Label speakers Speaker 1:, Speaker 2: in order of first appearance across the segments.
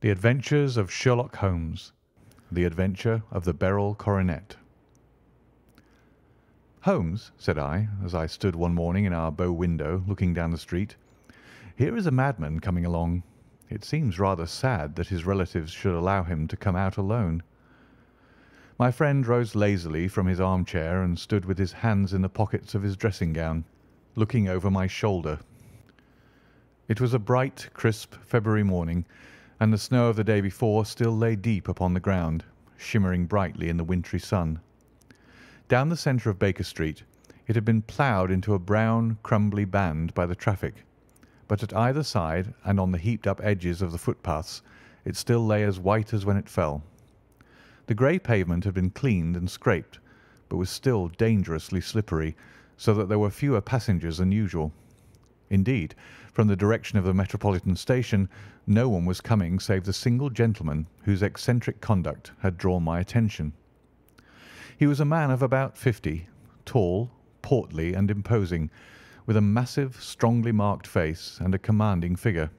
Speaker 1: The Adventures of Sherlock Holmes The Adventure of the Beryl Coronet "Holmes," said I, as I stood one morning in our bow window looking down the street, "here is a madman coming along. It seems rather sad that his relatives should allow him to come out alone." My friend rose lazily from his armchair and stood with his hands in the pockets of his dressing gown, looking over my shoulder. It was a bright, crisp February morning, and the snow of the day before still lay deep upon the ground, shimmering brightly in the wintry sun. Down the centre of Baker Street it had been ploughed into a brown, crumbly band by the traffic, but at either side and on the heaped-up edges of the footpaths it still lay as white as when it fell. The grey pavement had been cleaned and scraped, but was still dangerously slippery, so that there were fewer passengers than usual. Indeed, from the direction of the Metropolitan Station no one was coming save the single gentleman whose eccentric conduct had drawn my attention. He was a man of about fifty, tall, portly, and imposing, with a massive, strongly marked face and a commanding figure.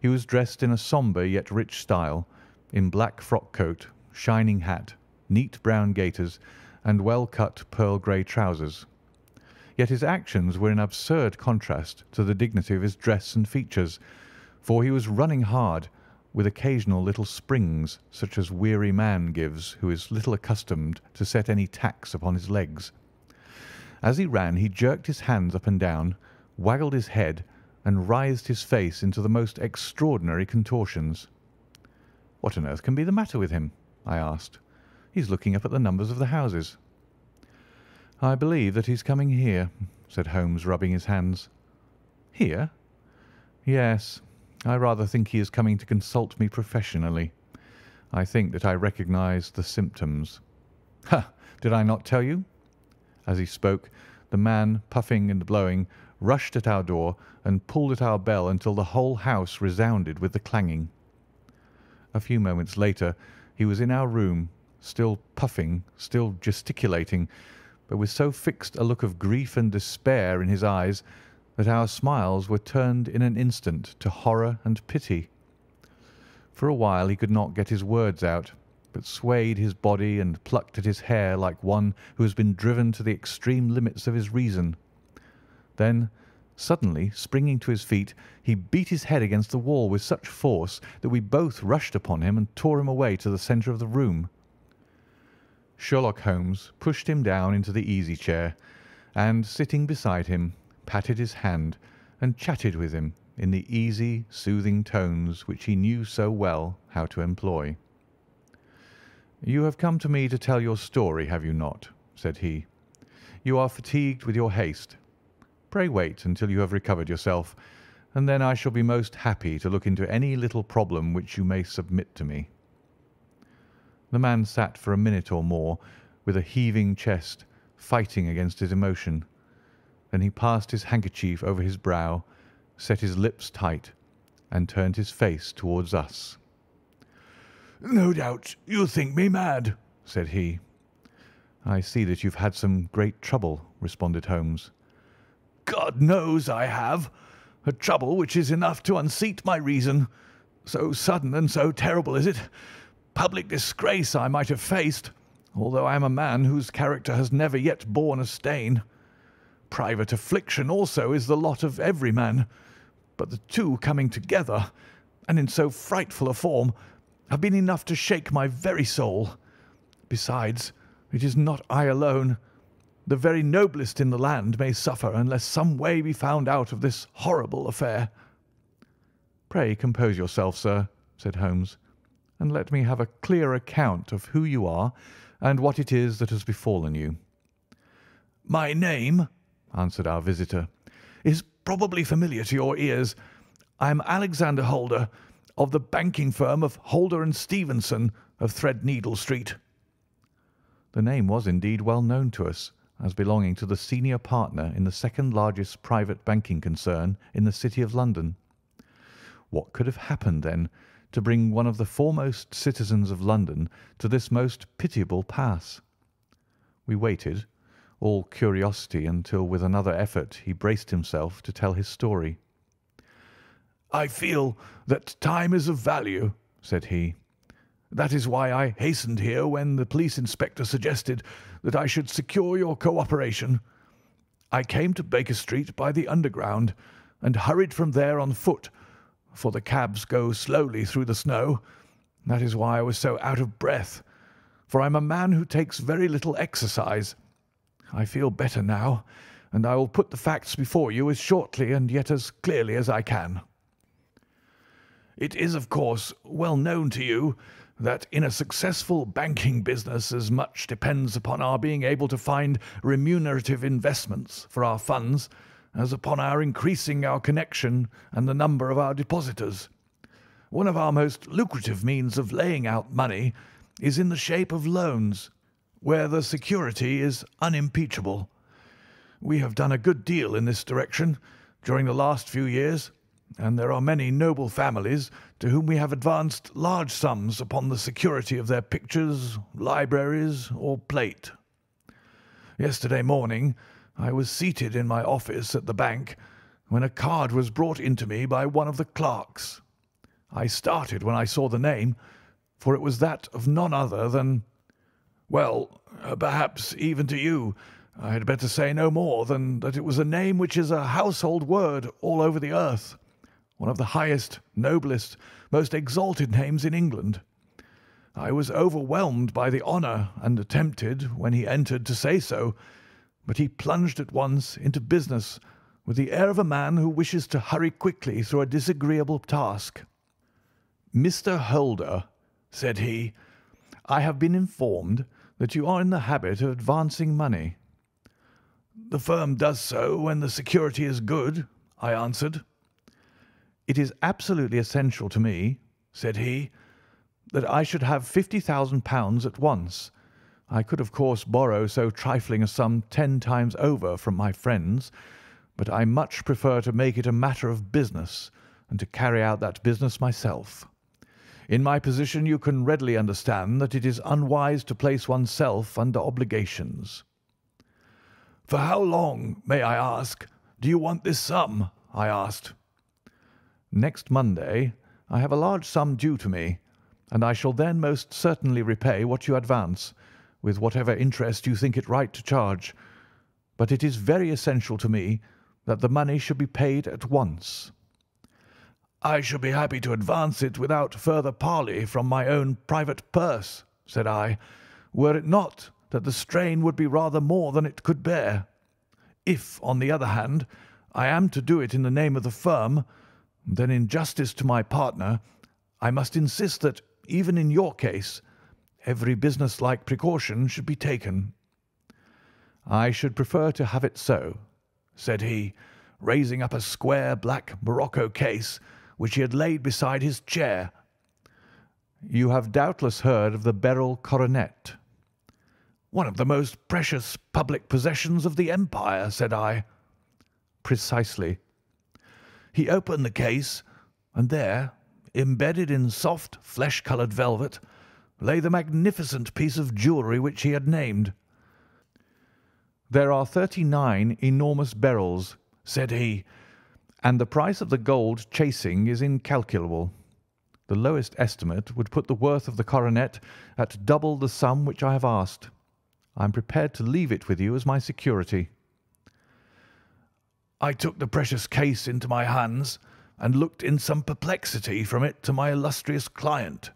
Speaker 1: He was dressed in a sombre yet rich style, in black frock coat, shining hat, neat brown gaiters, and well-cut pearl grey trousers yet his actions were in absurd contrast to the dignity of his dress and features, for he was running hard, with occasional little springs such as weary man gives who is little accustomed to set any tax upon his legs. As he ran he jerked his hands up and down, waggled his head, and writhed his face into the most extraordinary contortions. "What on earth can be the matter with him?" I asked. "He is looking up at the numbers of the houses. "I believe that he is coming here," said Holmes, rubbing his hands. "Here?" "Yes. I rather think he is coming to consult me professionally. I think that I recognise the symptoms. Ha! Did I not tell you?" As he spoke, the man, puffing and blowing, rushed at our door and pulled at our bell until the whole house resounded with the clanging. A few moments later he was in our room, still puffing, still gesticulating but with so fixed a look of grief and despair in his eyes that our smiles were turned in an instant to horror and pity. For a while he could not get his words out, but swayed his body and plucked at his hair like one who has been driven to the extreme limits of his reason. Then, suddenly springing to his feet, he beat his head against the wall with such force that we both rushed upon him and tore him away to the centre of the room. Sherlock Holmes pushed him down into the easy-chair, and, sitting beside him, patted his hand and chatted with him in the easy, soothing tones which he knew so well how to employ. "You have come to me to tell your story, have you not?" said he. "You are fatigued with your haste. Pray wait until you have recovered yourself, and then I shall be most happy to look into any little problem which you may submit to me. The man sat for a minute or more with a heaving chest, fighting against his emotion. Then he passed his handkerchief over his brow, set his lips tight, and turned his face towards us. "No doubt you think me mad," said he. "I see that you've had some great trouble," responded Holmes. "God knows I have. A trouble which is enough to unseat my reason. So sudden and so terrible is it Public disgrace I might have faced, although I am a man whose character has never yet borne a stain. Private affliction also is the lot of every man, but the two coming together, and in so frightful a form, have been enough to shake my very soul. Besides, it is not I alone. The very noblest in the land may suffer unless some way be found out of this horrible affair." "Pray compose yourself, sir," said Holmes and let me have a clear account of who you are and what it is that has befallen you." "My name," answered our visitor, "is probably familiar to your ears. I am Alexander Holder, of the banking firm of Holder and Stevenson, of Threadneedle Street." The name was indeed well known to us, as belonging to the senior partner in the second largest private banking concern in the City of London. What could have happened, then, to bring one of the foremost citizens of London to this most pitiable pass. We waited, all curiosity, until with another effort he braced himself to tell his story. "I feel that time is of value," said he. "That is why I hastened here when the police inspector suggested that I should secure your cooperation. I came to Baker Street by the Underground, and hurried from there on foot, for the cabs go slowly through the snow. That is why I was so out of breath, for I am a man who takes very little exercise. I feel better now, and I will put the facts before you as shortly and yet as clearly as I can. It is, of course, well known to you that in a successful banking business as much depends upon our being able to find remunerative investments for our funds as upon our increasing our connection and the number of our depositors. One of our most lucrative means of laying out money is in the shape of loans, where the security is unimpeachable. We have done a good deal in this direction during the last few years, and there are many noble families to whom we have advanced large sums upon the security of their pictures, libraries, or plate. Yesterday morning I was seated in my office at the bank when a card was brought in to me by one of the clerks. I started when I saw the name, for it was that of none other than—well, uh, perhaps even to you I had better say no more than that it was a name which is a household word all over the earth, one of the highest, noblest, most exalted names in England. I was overwhelmed by the honour and attempted, when he entered, to say so, but he plunged at once into business with the air of a man who wishes to hurry quickly through a disagreeable task. "'Mr. Holder,' said he, "'I have been informed that you are in the habit of advancing money. "'The firm does so when the security is good,' I answered. "'It is absolutely essential to me,' said he, "'that I should have fifty thousand pounds at once. I could, of course, borrow so trifling a sum ten times over from my friends, but I much prefer to make it a matter of business and to carry out that business myself. In my position you can readily understand that it is unwise to place oneself under obligations. "'For how long, may I ask, do you want this sum?' I asked. "'Next Monday I have a large sum due to me, and I shall then most certainly repay what you advance, with whatever interest you think it right to charge. But it is very essential to me that the money should be paid at once.' "'I should be happy to advance it without further parley from my own private purse,' said I, "'were it not that the strain would be rather more than it could bear. If, on the other hand, I am to do it in the name of the firm, then in justice to my partner I must insist that, even in your case, every business-like precaution should be taken.' "'I should prefer to have it so,' said he, raising up a square black morocco case which he had laid beside his chair. "'You have doubtless heard of the Beryl coronet one of the most precious public possessions of the empire,' said I. "'Precisely.' He opened the case, and there, embedded in soft flesh-coloured velvet, lay the magnificent piece of jewellery which he had named. "'There are thirty-nine enormous beryls,' said he, "'and the price of the gold chasing is incalculable. The lowest estimate would put the worth of the coronet at double the sum which I have asked. I am prepared to leave it with you as my security.' I took the precious case into my hands and looked in some perplexity from it to my illustrious client.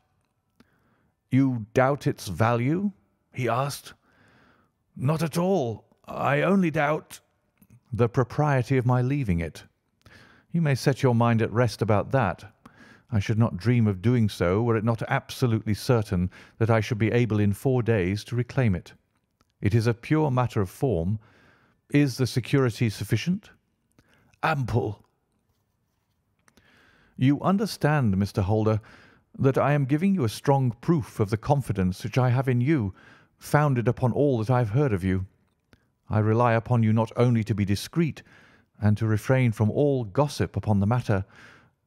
Speaker 1: "'You doubt its value?' he asked. "'Not at all. I only doubt—' "'The propriety of my leaving it. You may set your mind at rest about that. I should not dream of doing so were it not absolutely certain that I should be able in four days to reclaim it. It is a pure matter of form. Is the security sufficient?' "'Ample.' "'You understand, Mr. Holder, that I am giving you a strong proof of the confidence which I have in you, founded upon all that I have heard of you. I rely upon you not only to be discreet and to refrain from all gossip upon the matter,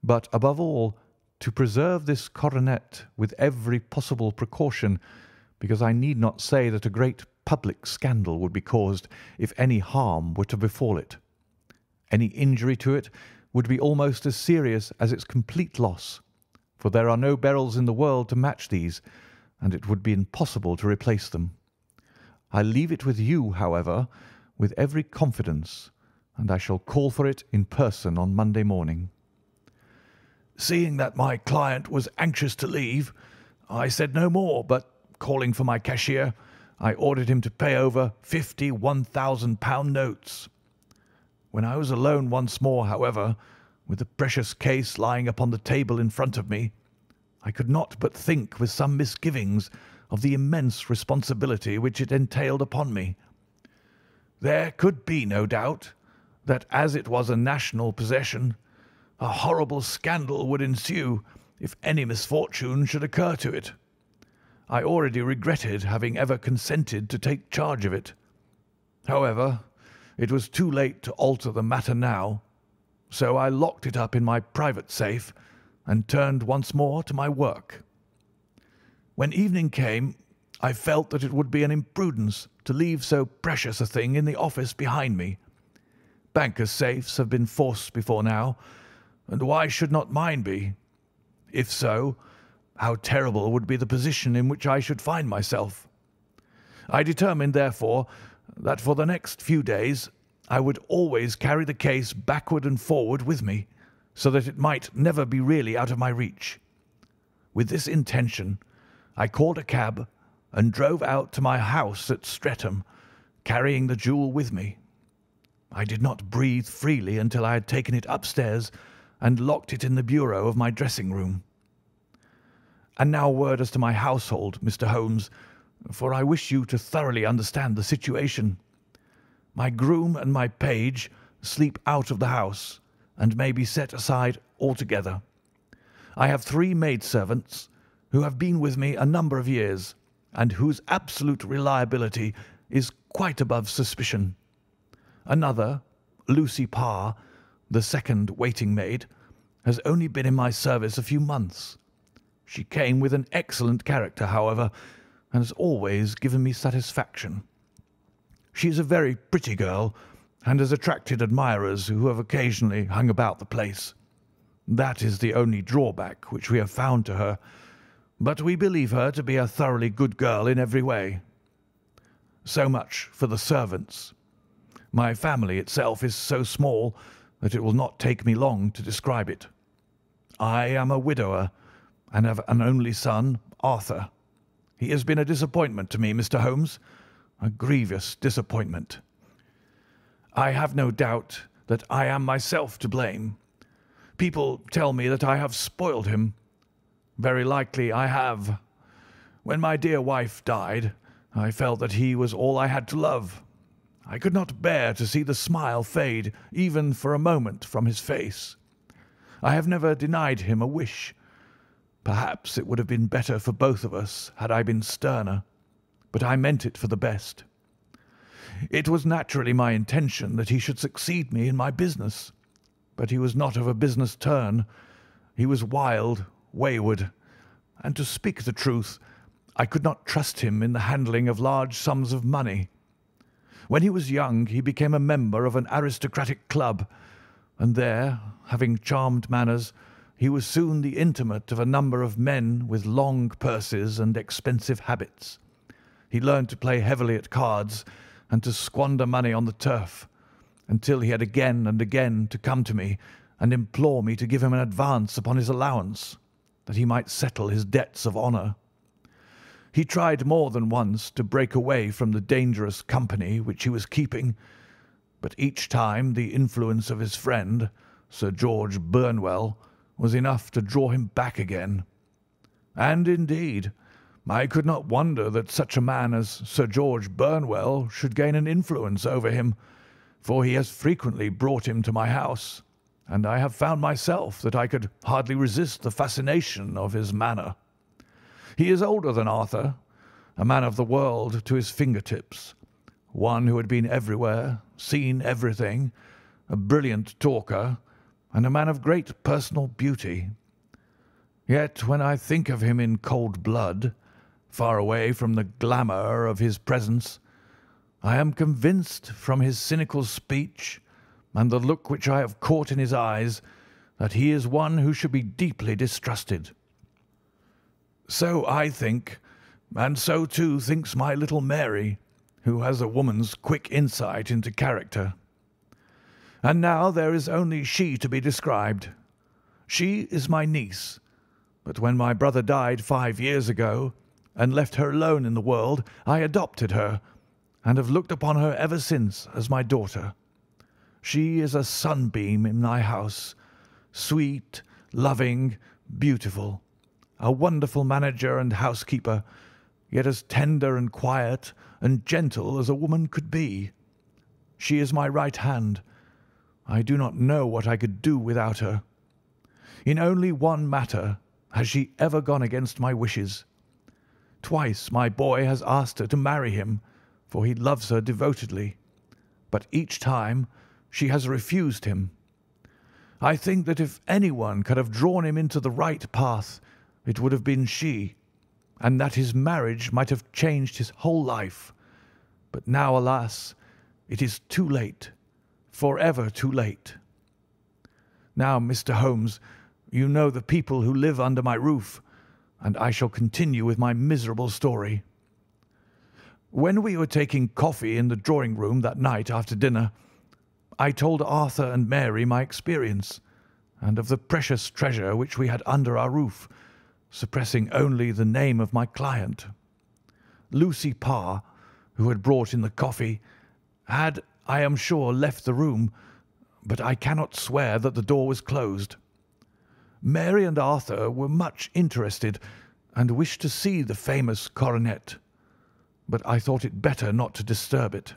Speaker 1: but, above all, to preserve this coronet with every possible precaution, because I need not say that a great public scandal would be caused if any harm were to befall it. Any injury to it would be almost as serious as its complete loss, for there are no beryls in the world to match these, and it would be impossible to replace them. I leave it with you, however, with every confidence, and I shall call for it in person on Monday morning." Seeing that my client was anxious to leave, I said no more, but calling for my cashier, I ordered him to pay over fifty one-thousand-pound notes. When I was alone once more, however, with the precious case lying upon the table in front of me, I could not but think with some misgivings of the immense responsibility which it entailed upon me. There could be no doubt that as it was a national possession, a horrible scandal would ensue if any misfortune should occur to it. I already regretted having ever consented to take charge of it. However, it was too late to alter the matter now, so I locked it up in my private safe and turned once more to my work. When evening came, I felt that it would be an imprudence to leave so precious a thing in the office behind me. Bankers' safes have been forced before now, and why should not mine be? If so, how terrible would be the position in which I should find myself. I determined, therefore, that for the next few days I would always carry the case backward and forward with me, so that it might never be really out of my reach. With this intention, I called a cab and drove out to my house at Streatham, carrying the jewel with me. I did not breathe freely until I had taken it upstairs and locked it in the bureau of my dressing room. And now a word as to my household, Mr. Holmes, for I wish you to thoroughly understand the situation. My groom and my page sleep out of the house, and may be set aside altogether. I have three maidservants who have been with me a number of years, and whose absolute reliability is quite above suspicion. Another, Lucy Parr, the second waiting maid, has only been in my service a few months. She came with an excellent character, however, and has always given me satisfaction. She is a very pretty girl, and has attracted admirers who have occasionally hung about the place. That is the only drawback which we have found to her, but we believe her to be a thoroughly good girl in every way. So much for the servants. My family itself is so small that it will not take me long to describe it. I am a widower and have an only son, Arthur. He has been a disappointment to me, Mr. Holmes, a grievous disappointment. I have no doubt that I am myself to blame. People tell me that I have spoiled him. Very likely I have. When my dear wife died, I felt that he was all I had to love. I could not bear to see the smile fade even for a moment from his face. I have never denied him a wish. Perhaps it would have been better for both of us had I been sterner, but I meant it for the best. It was naturally my intention that he should succeed me in my business, but he was not of a business turn. He was wild, wayward, and to speak the truth, I could not trust him in the handling of large sums of money. When he was young he became a member of an aristocratic club, and there, having charmed manners, he was soon the intimate of a number of men with long purses and expensive habits. He learned to play heavily at cards and to squander money on the turf, until he had again and again to come to me and implore me to give him an advance upon his allowance, that he might settle his debts of honour. He tried more than once to break away from the dangerous company which he was keeping, but each time the influence of his friend, Sir George Burnwell, was enough to draw him back again. And, indeed, I could not wonder that such a man as Sir George Burnwell should gain an influence over him, for he has frequently brought him to my house, and I have found myself that I could hardly resist the fascination of his manner. He is older than Arthur, a man of the world to his finger-tips, one who had been everywhere, seen everything, a brilliant talker, and a man of great personal beauty. Yet when I think of him in cold blood, far away from the glamour of his presence, I am convinced from his cynical speech and the look which I have caught in his eyes that he is one who should be deeply distrusted.
Speaker 2: So I think, and so too thinks my little Mary, who has a woman's quick insight into character. And now there is only she to be described. She is my niece, but when my brother died five years ago and left her alone in the world, I adopted her and have looked upon her ever since as my daughter. She is a sunbeam in my house, sweet, loving, beautiful, a wonderful manager and housekeeper, yet as tender and quiet and gentle as a woman could be. She is my right hand. I do not know what I could do without her. In only one matter has she ever gone against my wishes. Twice my boy has asked her to marry him, for he loves her devotedly, but each time she has refused him. I think that if anyone could have drawn him into the right path, it would have been she, and that his marriage might have changed his whole life. But now, alas, it is too late, forever too late. Now, Mr. Holmes, you know the people who live under my roof, and I shall continue with my miserable story. When we were taking coffee in the drawing room that night after dinner, I told Arthur and Mary my experience, and of the precious treasure which we had under our roof, suppressing only the name of my client. Lucy Parr, who had brought in the coffee, had, I am sure, left the room, but I cannot swear that the door was closed. Mary and Arthur were much interested and wished to see the famous coronet but I thought it better not to disturb it.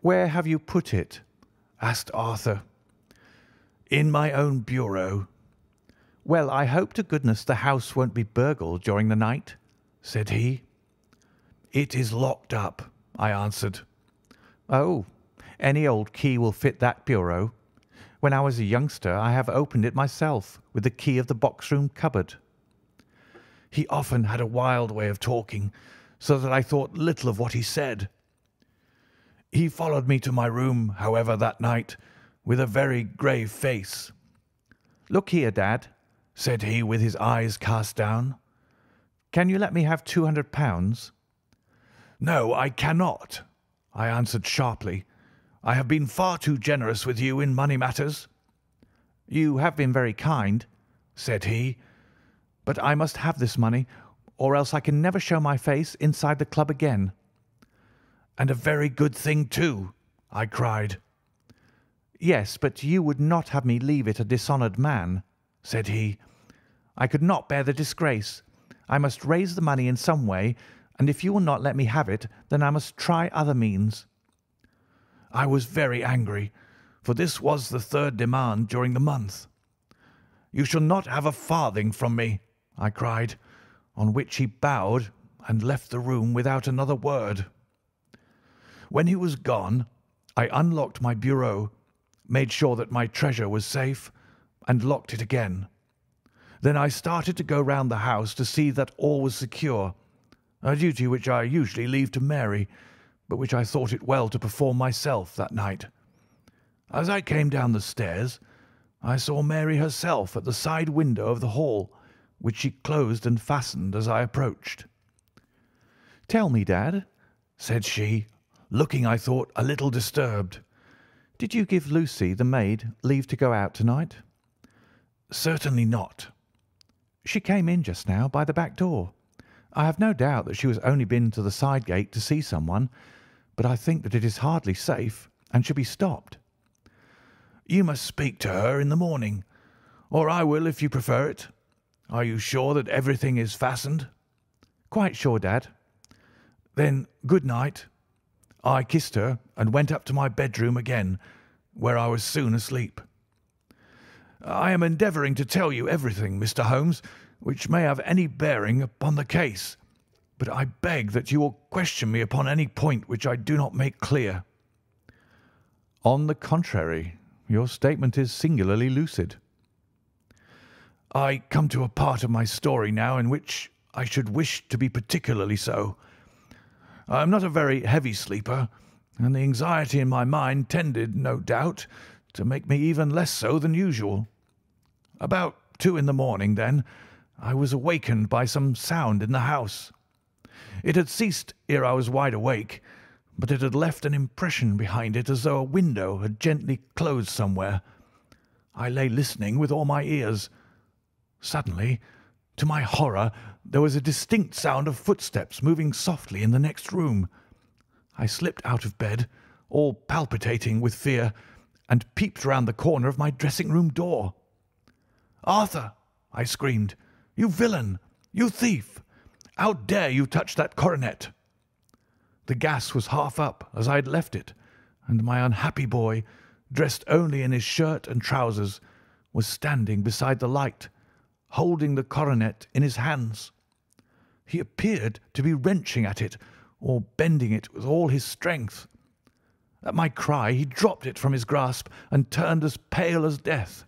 Speaker 1: Where have you put it?
Speaker 2: asked Arthur. In my own bureau.
Speaker 1: Well, I hope to goodness the house won't be burgled during the night, said he.
Speaker 2: It is locked up, I answered.
Speaker 1: Oh, any old key will fit that bureau. When I was a youngster I have opened it myself with the key of the box-room cupboard.
Speaker 2: He often had a wild way of talking, so that I thought little of what he said. He followed me to my room, however, that night, with a very grave face.
Speaker 1: Look here, Dad, said he, with his eyes cast down. Can you let me have two hundred pounds?
Speaker 2: No, I cannot, I answered sharply. I have been far too generous with you in money matters.
Speaker 1: You have been very kind, said he, but I must have this money, or else I can never show my face inside the club again."
Speaker 2: "And a very good thing, too!" I cried.
Speaker 1: "Yes, but you would not have me leave it a dishonoured man," said he. "I could not bear the disgrace. I must raise the money in some way, and if you will not let me have it, then I must try other means."
Speaker 2: I was very angry, for this was the third demand during the month. "You shall not have a farthing from me I cried, on which he bowed and left the room without another word. When he was gone, I unlocked my bureau, made sure that my treasure was safe, and locked it again. Then I started to go round the house to see that all was secure, a duty which I usually leave to Mary, but which I thought it well to perform myself that night. As I came down the stairs, I saw Mary herself at the side window of the hall, which she closed and fastened as I approached.
Speaker 1: "Tell me, Dad," said she,
Speaker 2: looking, I thought, a little disturbed.
Speaker 1: "Did you give Lucy, the maid, leave to go out to-night?"
Speaker 2: "Certainly not."
Speaker 1: "She came in just now by the back door. I have no doubt that she has only been to the side gate to see someone, but I think that it is hardly safe, and should be stopped."
Speaker 2: "You must speak to her in the morning, or I will if you prefer it. Are you sure that everything is fastened?"
Speaker 1: "Quite sure, Dad."
Speaker 2: "Then good night." I kissed her and went up to my bedroom again, where I was soon asleep. I am endeavouring to tell you everything, Mr. Holmes, which may have any bearing upon the case, but I beg that you will question me upon any point which I do not make clear."
Speaker 1: "On the contrary, your statement is singularly lucid.
Speaker 2: I come to a part of my story now in which I should wish to be particularly so. I am not a very heavy sleeper, and the anxiety in my mind tended, no doubt, to make me even less so than usual. About two in the morning, then, I was awakened by some sound in the house. It had ceased ere I was wide awake, but it had left an impression behind it as though a window had gently closed somewhere. I lay listening with all my ears. Suddenly, to my horror, there was a distinct sound of footsteps moving softly in the next room. I slipped out of bed, all palpitating with fear, and peeped round the corner of my dressing-room door. "'Arthur!' I screamed. "'You villain! You thief! How dare you touch that coronet?' The gas was half up as I had left it, and my unhappy boy, dressed only in his shirt and trousers, was standing beside the light, holding the coronet in his hands. He appeared to be wrenching at it or bending it with all his strength. At my cry he dropped it from his grasp and turned as pale as death.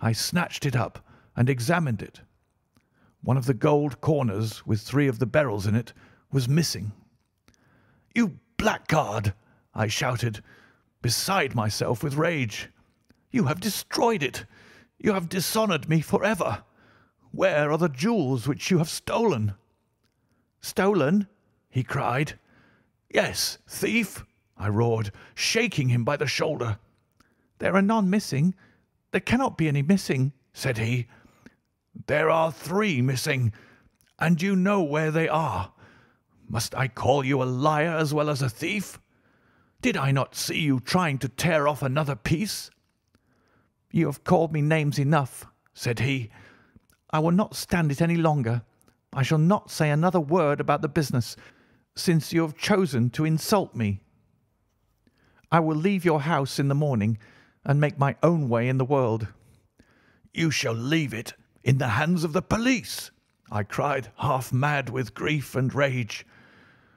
Speaker 2: I snatched it up and examined it. One of the gold corners, with three of the beryls in it, was missing. "'You blackguard!' I shouted, beside myself with rage. "'You have destroyed it. You have dishonoured me for ever. Where are the jewels which you have stolen?' "'Stolen?' he cried. "'Yes, thief!' I roared, shaking him by the shoulder. "'There are none missing. There cannot be any missing,' said he. "'There are three missing, and you know where they are. Must I call you a liar as well as a thief? Did I not see you trying to tear off another piece?' "'You have called me names enough,' said he. "'I will not stand it any longer. I shall not say another word about the business, since you have chosen to insult me. I will leave your house in the morning and make my own way in the world.' "'You shall leave it in the hands of the police!' I cried, half mad with grief and rage.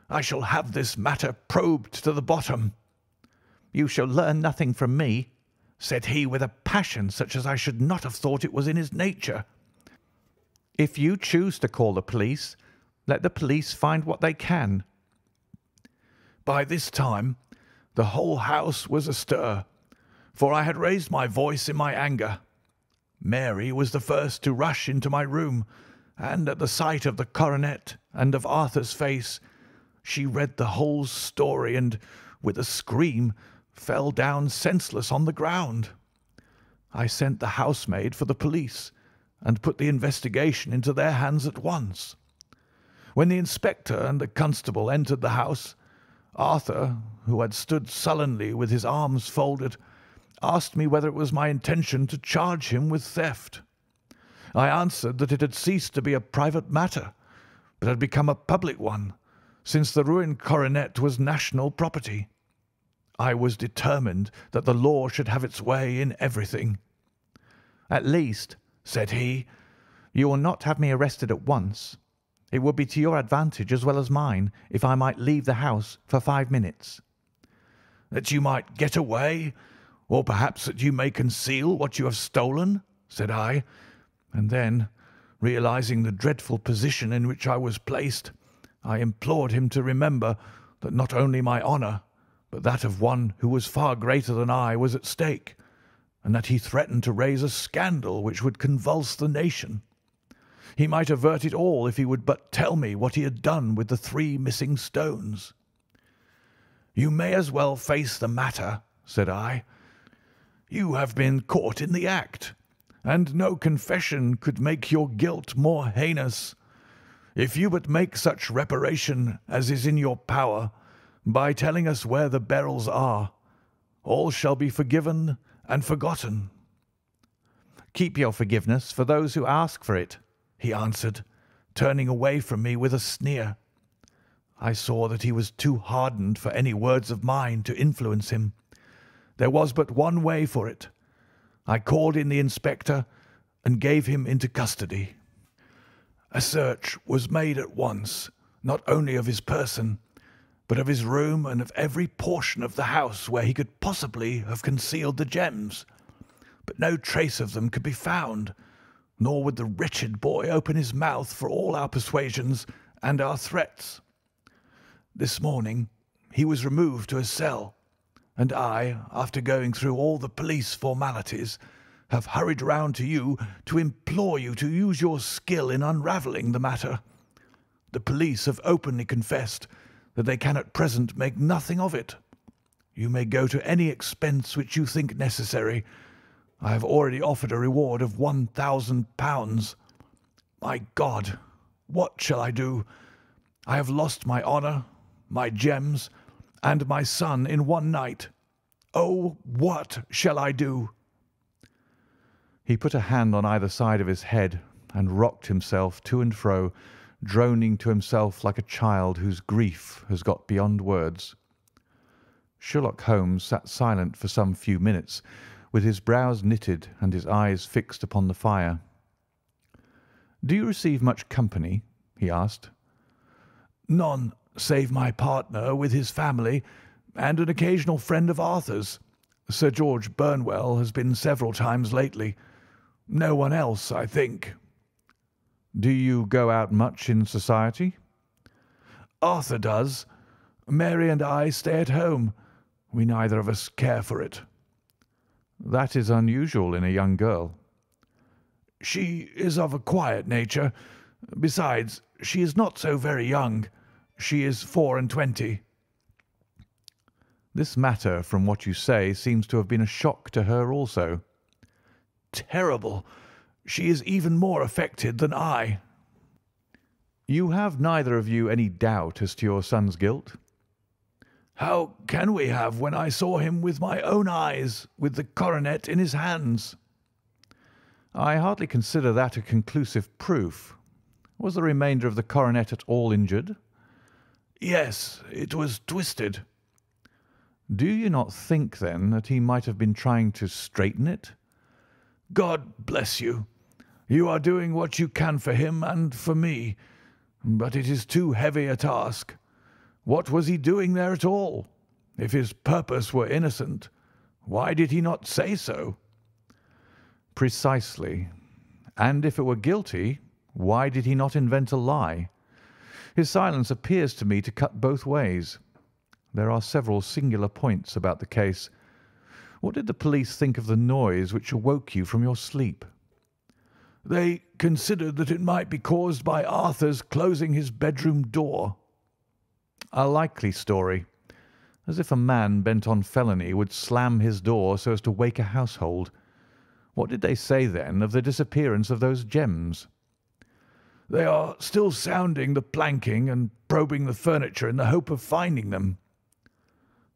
Speaker 2: I shall have this matter probed to the bottom.' "'You shall learn nothing from me,' said he with a passion such as I should not have thought it was in his nature. "'If you choose to call the police, let the police find what they can.' "By this time the whole house was astir, for I had raised my voice in my anger. Mary was the first to rush into my room, and at the sight of the coronet and of Arthur's face she read the whole story and, with a scream, fell down senseless on the ground. I sent the housemaid for the police, and put the investigation into their hands at once. When the inspector and the constable entered the house, Arthur, who had stood sullenly with his arms folded, asked me whether it was my intention to charge him with theft. I answered that it had ceased to be a private matter, but had become a public one, since the ruined coronet was national property. I was determined that the law should have its way in everything. "'At least,' said he, "you will not have me arrested at once. It would be to your advantage as well as mine if I might leave the house for five minutes.' "'That you might get away, or perhaps that you may conceal what you have stolen?' said I, and then, realizing the dreadful position in which I was placed, I implored him to remember that not only my honour, but that of one who was far greater than I was at stake, and that he threatened to raise a scandal which would convulse the nation. He might avert it all if he would but tell me what he had done with the three missing stones. "'You may as well face the matter,' said I. "'You have been caught in the act, and no confession could make your guilt more heinous. If you but make such reparation as is in your power, by telling us where the beryls are, all shall be forgiven and forgotten.' "'Keep your forgiveness for those who ask for it,' he answered, turning away from me with a sneer. I saw that he was too hardened for any words of mine to influence him. There was but one way for it. I called in the inspector and gave him into custody. A search was made at once, not only of his person, but of his room and of every portion of the house where he could possibly have concealed the gems. But no trace of them could be found, nor would the wretched boy open his mouth for all our persuasions and our threats. This morning he was removed to a cell, and I, after going through all the police formalities, have hurried round to you to implore you to use your skill in unravelling the matter. The police have openly confessed that they can at present make nothing of it. You may go to any expense which you think necessary. I have already offered a reward of one thousand pounds. My God, what shall I do? I have lost my honour, my gems, and my son in one night. Oh, what shall I do?
Speaker 1: He put a hand on either side of his head and rocked himself to and fro, droning to himself like a child whose grief has got beyond words. Sherlock Holmes sat silent for some few minutes, with his brows knitted and his eyes fixed upon the fire. "Do you receive much company?" he asked.
Speaker 2: "None, save my partner with his family, and an occasional friend of Arthur's. Sir George Burnwell has been several times lately. No one else, I think."
Speaker 1: "Do you go out much in society?"
Speaker 2: "Arthur does. Mary and I stay at home. We neither of us care for it."
Speaker 1: "That is unusual in a young girl."
Speaker 2: "She is of a quiet nature. Besides, she is not so very young. She is four and twenty."
Speaker 1: "This matter, from what you say, seems to have been a shock to her also."
Speaker 2: "Terrible. She is even more affected than I."
Speaker 1: "You have neither of you any doubt as to your son's guilt?"
Speaker 2: How can we have when I saw him with my own eyes with the coronet in his hands?"
Speaker 1: "I hardly consider that a conclusive proof. Was the remainder of the coronet at all injured?"
Speaker 2: "Yes, it was twisted."
Speaker 1: "Do you not think, then, that he might have been trying to straighten it?"
Speaker 2: "God bless you! You are doing what you can for him and for me, but it is too heavy a task. What was he doing there at all? If his purpose were innocent, why did he not say so?"
Speaker 1: "Precisely. And if it were guilty, why did he not invent a lie? His silence appears to me to cut both ways. There are several singular points about the case. What did the police think of the noise which awoke you from your sleep?"
Speaker 2: "They considered that it might be caused by Arthur's closing his bedroom door.
Speaker 1: A likely story. As if a man bent on felony would slam his door so as to wake a household. What did they say, then, of the disappearance of those gems?"
Speaker 2: "They are still sounding the planking and probing the furniture in the hope of finding them."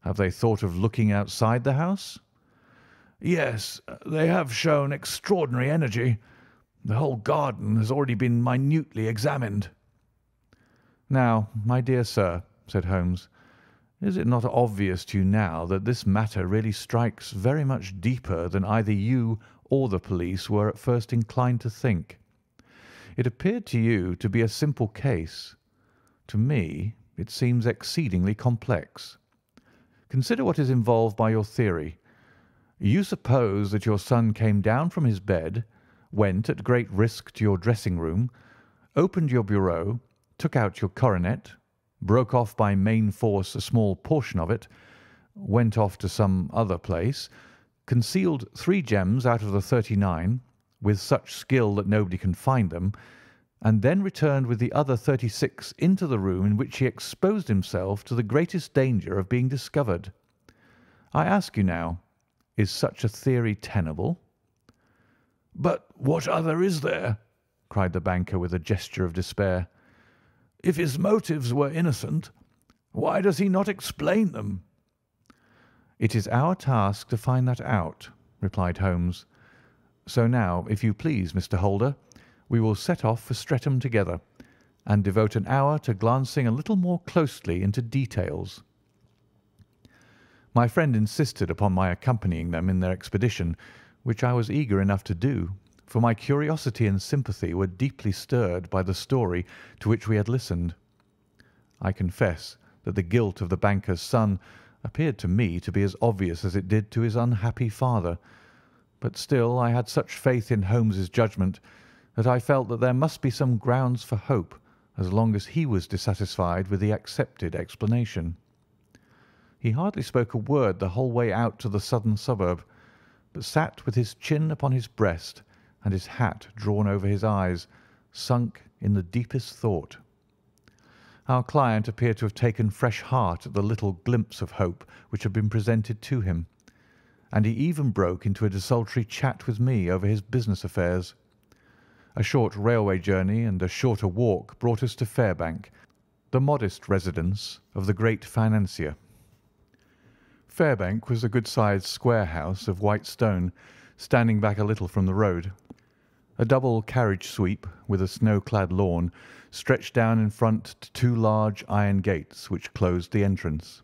Speaker 1: "Have they thought of looking outside the house?"
Speaker 2: "Yes, they have shown extraordinary energy. The whole garden has already been minutely examined."
Speaker 1: "Now, my dear sir said Holmes. "Is it not obvious to you now that this matter really strikes very much deeper than either you or the police were at first inclined to think? It appeared to you to be a simple case. To me it seems exceedingly complex. Consider what is involved by your theory. You suppose that your son came down from his bed, went at great risk to your dressing room, opened your bureau, took out your coronet, broke off by main force a small portion of it, went off to some other place, concealed three gems out of the thirty-nine with such skill that nobody can find them, and then returned with the other thirty-six into the room in which he exposed himself to the greatest danger of being discovered. I ask you now, is such a theory tenable?"
Speaker 2: "But what other is there?" cried the banker with a gesture of despair. If his motives were innocent, why does he not explain them?"
Speaker 1: "It is our task to find that out," replied Holmes. "So now, if you please, Mr. Holder, we will set off for Streatham together, and devote an hour to glancing a little more closely into details." My friend insisted upon my accompanying them in their expedition, which I was eager enough to do for my curiosity and sympathy were deeply stirred by the story to which we had listened. I confess that the guilt of the banker's son appeared to me to be as obvious as it did to his unhappy father, but still I had such faith in Holmes's judgment that I felt that there must be some grounds for hope as long as he was dissatisfied with the accepted explanation. He hardly spoke a word the whole way out to the southern suburb, but sat with his chin upon his breast and his hat drawn over his eyes, sunk in the deepest thought. Our client appeared to have taken fresh heart at the little glimpse of hope which had been presented to him, and he even broke into a desultory chat with me over his business affairs. A short railway journey and a shorter walk brought us to Fairbank, the modest residence of the great financier. Fairbank was a good-sized square house of white stone, standing back a little from the road. A double carriage sweep, with a snow-clad lawn, stretched down in front to two large iron gates which closed the entrance.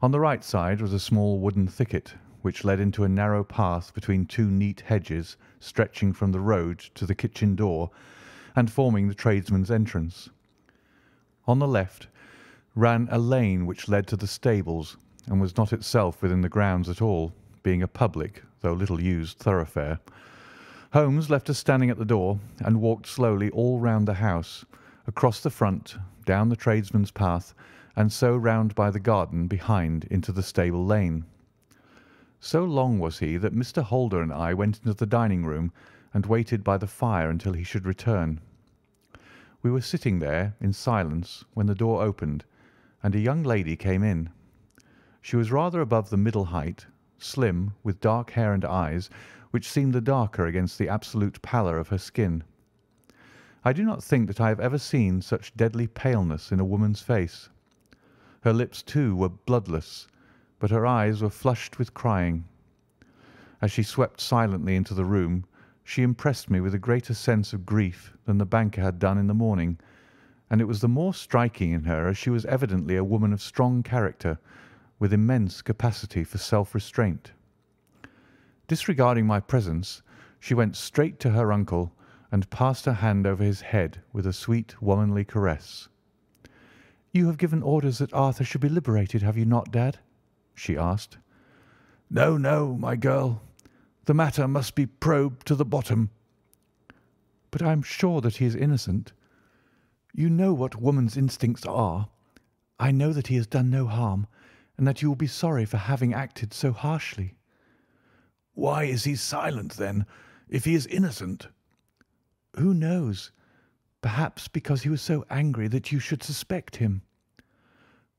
Speaker 1: On the right side was a small wooden thicket, which led into a narrow path between two neat hedges stretching from the road to the kitchen door and forming the tradesmen's entrance. On the left ran a lane which led to the stables and was not itself within the grounds at all, being a public, though little used, thoroughfare. Holmes left us standing at the door and walked slowly all round the house, across the front, down the tradesmen's path, and so round by the garden behind into the stable lane. So long was he that Mr. Holder and I went into the dining room and waited by the fire until he should return. We were sitting there in silence when the door opened and a young lady came in. She was rather above the middle height, slim, with dark hair and eyes, which seemed the darker against the absolute pallor of her skin. I do not think that I have ever seen such deadly paleness in a woman's face. Her lips, too, were bloodless, but her eyes were flushed with crying. As she swept silently into the room, she impressed me with a greater sense of grief than the banker had done in the morning, and it was the more striking in her as she was evidently a woman of strong character, with immense capacity for self-restraint. Disregarding my presence, she went straight to her uncle and passed her hand over his head with a sweet womanly caress. "You have given orders that Arthur should be liberated, have you not, Dad?" She asked.
Speaker 2: "No, no, my girl. The matter must be probed to the bottom."
Speaker 1: "But I am sure that he is innocent. You know what woman's instincts are. I know that he has done no harm, and that you will be sorry for having acted so harshly.
Speaker 2: Why is he silent, then, if he is innocent?"
Speaker 1: "Who knows? Perhaps because he was so angry that you should suspect him."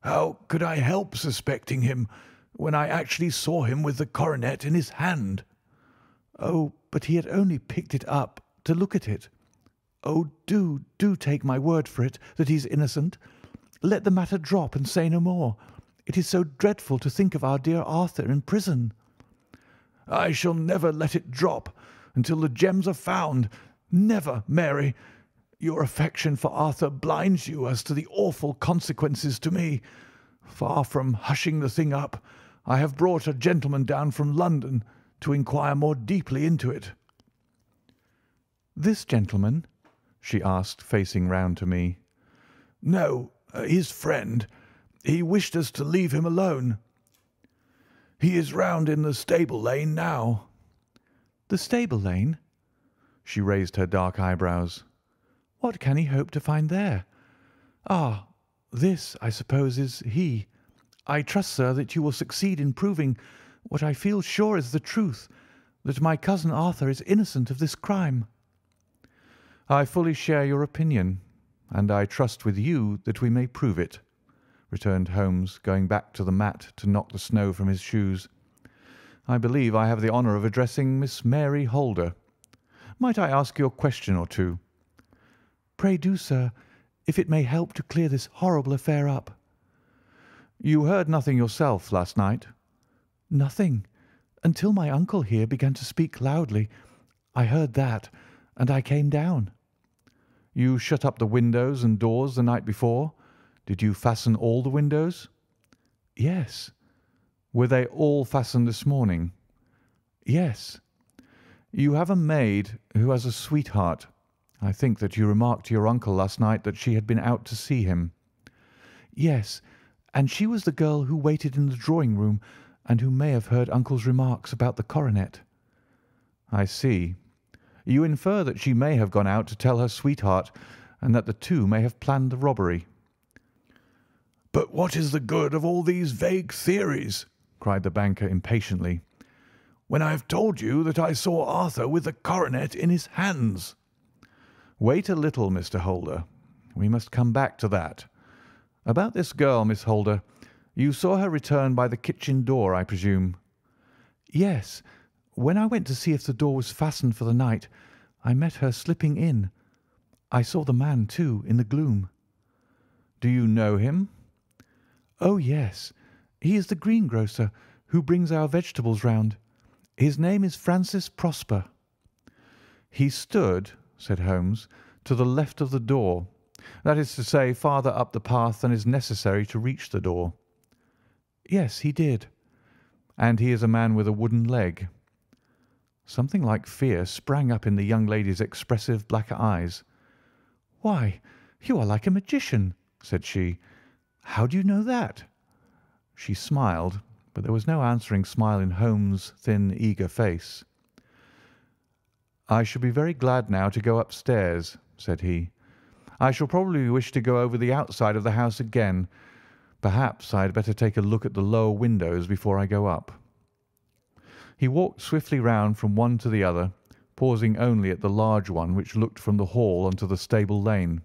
Speaker 2: "How could I help suspecting him when I actually saw him with the coronet in his hand?"
Speaker 1: "Oh, but he had only picked it up to look at it. Oh, do, do take my word for it that he's innocent. Let the matter drop and say no more. It is so dreadful to think of our dear Arthur in prison.
Speaker 2: I shall never let it drop until the gems are found. Never, Mary. Your affection for Arthur blinds you as to the awful consequences to me. Far from hushing the thing up, I have brought a gentleman down from London to inquire more deeply into it."
Speaker 1: "This gentleman?" she asked, facing round to me.
Speaker 2: "No, uh, his friend. He wished us to leave him alone. He is round in the stable lane now."
Speaker 1: "The stable lane?" She raised her dark eyebrows. "What can he hope to find there? Ah, this, I suppose, is he. I trust, sir, that you will succeed in proving what I feel sure is the truth, that my cousin Arthur is innocent of this crime." "I fully share your opinion, and I trust with you that we may prove it returned Holmes, going back to the mat to knock the snow from his shoes. "I believe I have the honour of addressing Miss Mary Holder. Might I ask you a question or two?" "Pray do, sir, if it may help to clear this horrible affair up." "You heard nothing yourself last night?" "Nothing, until my uncle here began to speak loudly. I heard that, and I came down." "You shut up the windows and doors the night before? Did you fasten all the windows?" "Yes." "Were they all fastened this morning?" "Yes." "You have a maid who has a sweetheart. I think that you remarked to your uncle last night that she had been out to see him." "Yes, and she was the girl who waited in the drawing-room and who may have heard uncle's remarks about the coronet." "I see. You infer that she may have gone out to tell her sweetheart, and that the two may have planned the robbery.
Speaker 2: "But what is the good of all these vague theories?" cried the banker impatiently. when I have told you that I saw Arthur with the coronet in his hands?"
Speaker 1: "Wait a little, Mr. Holder. We must come back to that. About this girl, Miss Holder. You saw her return by the kitchen door, I presume?" "Yes. When I went to see if the door was fastened for the night, I met her slipping in. I saw the man, too, in the gloom." "Do you know him?" "Oh, yes. He is the greengrocer who brings our vegetables round. His name is Francis Prosper." "He stood," said Holmes, "to the left of the door. That is to say, farther up the path than is necessary to reach the door." "Yes, he did." "And he is a man with a wooden leg." Something like fear sprang up in the young lady's expressive black eyes. "Why, you are like a magician!" said she. "How do you know that?" She smiled, but there was no answering smile in Holmes' thin, eager face. "I shall be very glad now to go upstairs," said he. "I shall probably wish to go over the outside of the house again. Perhaps I had better take a look at the lower windows before I go up." He walked swiftly round from one to the other, pausing only at the large one which looked from the hall on to the stable lane.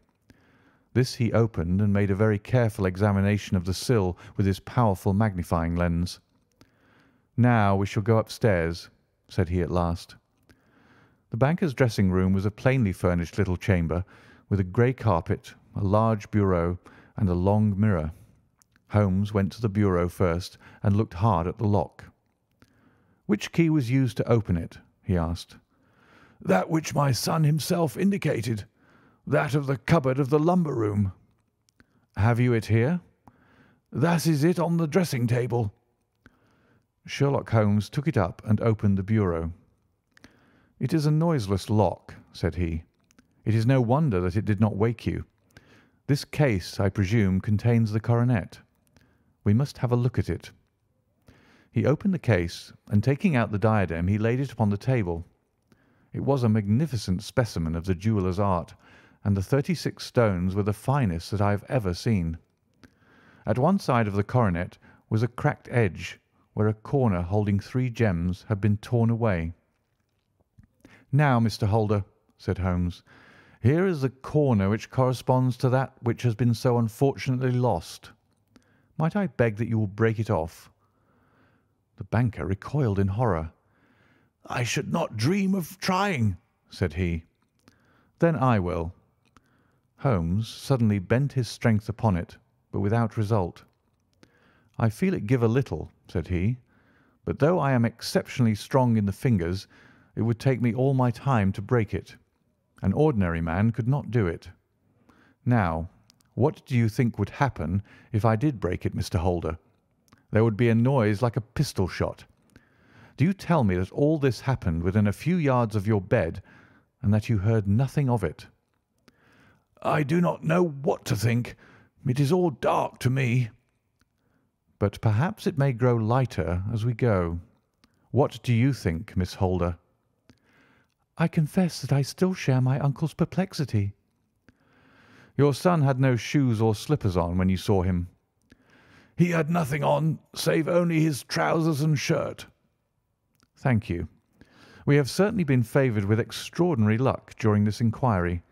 Speaker 1: This he opened and made a very careful examination of the sill with his powerful magnifying lens. "Now we shall go upstairs," said he at last. The banker's dressing-room was a plainly furnished little chamber, with a grey carpet, a large bureau, and a long mirror. Holmes went to the bureau first and looked hard at the lock. "Which key was used to open it?" he asked.
Speaker 2: "That which my son himself indicated that of the cupboard of the lumber room."
Speaker 1: "Have you it here?"
Speaker 2: "That is it on the dressing table."
Speaker 1: Sherlock Holmes took it up and opened the bureau. "It is a noiseless lock," said he. "It is no wonder that it did not wake you. This case, I presume, contains the coronet. We must have a look at it." He opened the case, and taking out the diadem he laid it upon the table. It was a magnificent specimen of the jeweller's art, and the thirty-six stones were the finest that I have ever seen. At one side of the coronet was a cracked edge, where a corner holding three gems had been torn away. "Now, Mr. Holder," said Holmes, "here is the corner which corresponds to that which has been so unfortunately lost. Might I beg that you will break it off?" The banker recoiled in horror.
Speaker 2: "I should not dream of trying," said he.
Speaker 1: "Then I will. Holmes suddenly bent his strength upon it, but without result. "I feel it give a little," said he, "but though I am exceptionally strong in the fingers, it would take me all my time to break it. An ordinary man could not do it. Now, what do you think would happen if I did break it, Mr. Holder? There would be a noise like a pistol shot. Do you tell me that all this happened within a few yards of your bed, and that you heard nothing of it?"
Speaker 2: I do not know what to think. It is all dark to me."
Speaker 1: "But perhaps it may grow lighter as we go. What do you think, Miss Holder?"
Speaker 3: "I confess that I still share my uncle's perplexity."
Speaker 1: "Your son had no shoes or slippers on when you saw him?"
Speaker 2: "He had nothing on save only his trousers and shirt."
Speaker 1: "Thank you. We have certainly been favoured with extraordinary luck during this inquiry